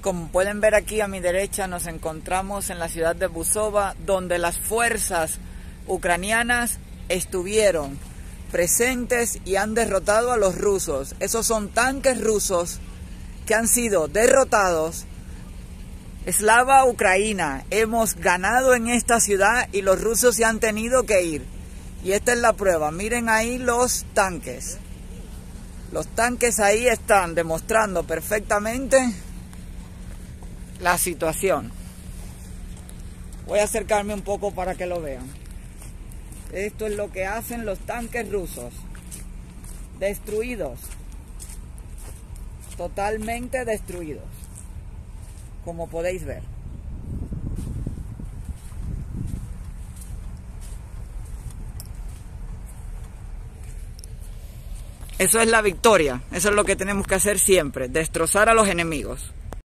Como pueden ver aquí a mi derecha nos encontramos en la ciudad de Busova donde las fuerzas ucranianas estuvieron presentes y han derrotado a los rusos. Esos son tanques rusos que han sido derrotados. Eslava Ucrania, hemos ganado en esta ciudad y los rusos se han tenido que ir. Y esta es la prueba, miren ahí los tanques. Los tanques ahí están demostrando perfectamente la situación. Voy a acercarme un poco para que lo vean. Esto es lo que hacen los tanques rusos. Destruidos. Totalmente destruidos. Como podéis ver. Eso es la victoria. Eso es lo que tenemos que hacer siempre. Destrozar a los enemigos.